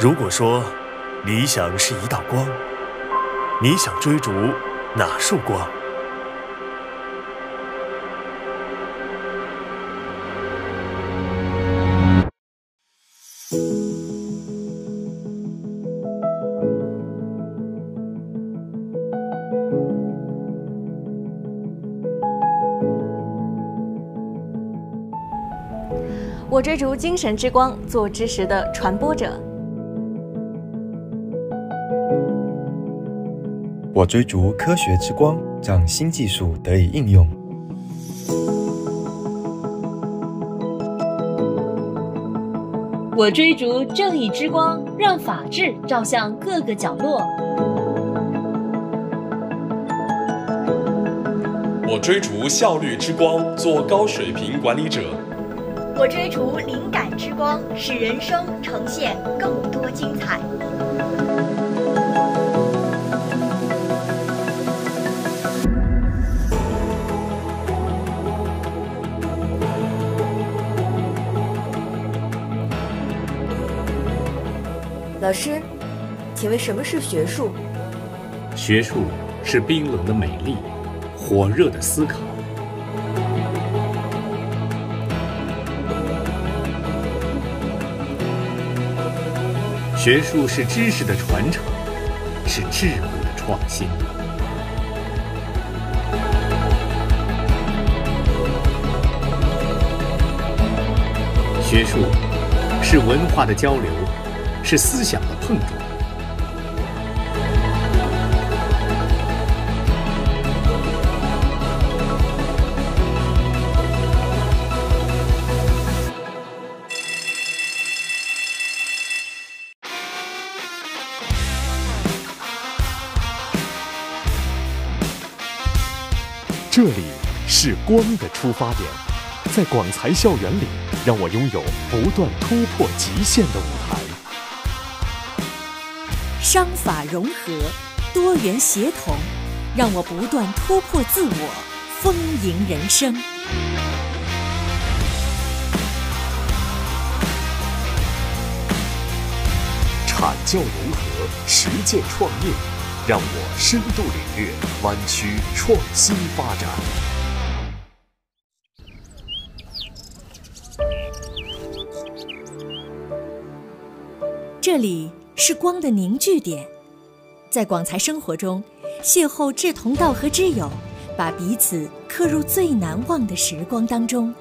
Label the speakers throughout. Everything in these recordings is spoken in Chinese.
Speaker 1: 如果说理想是一道光，你想追逐哪束光？
Speaker 2: 我追逐精神之光，做知识的传播者。
Speaker 3: 我追逐科学之光，让新技术得以应用。
Speaker 4: 我追逐正义之光，让法治照向各个角落。
Speaker 5: 我追逐效率之光，做高水平管理者。
Speaker 6: 我追逐灵感之光，使人生呈现更多精彩。
Speaker 7: 老师，请问什么是学术？
Speaker 8: 学术是冰冷的美丽，火热的思考。学术是知识的传承，是智慧的创新。学术是文化的交流，是思想的碰撞。
Speaker 9: 这里是光的出发点，在广财校园里，让我拥有不断突破极限的舞台。
Speaker 10: 商法融合，多元协同，让我不断突破自我，丰盈人生。
Speaker 9: 产教融合，实践创业，让我深度领略湾区创新发展。
Speaker 10: 这里是光的凝聚点，在广财生活中，邂逅志同道合之友，把彼此刻入最难忘的时光当中。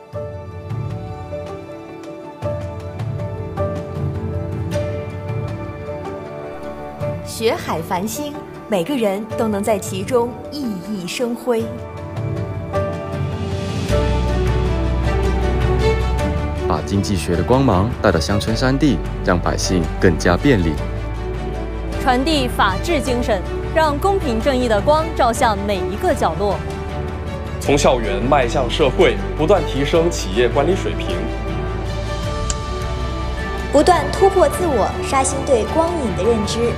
Speaker 7: 学海繁星，每个人都能在其中熠熠生辉。
Speaker 11: 经济学的光芒带到乡村山地，让百姓更加便利。
Speaker 2: 传递法治精神，让公平正义的光照向每一个角落。
Speaker 5: 从校园迈向社会，不断提升企业管理水平。
Speaker 6: 不断突破自我，刷新对光影的认知。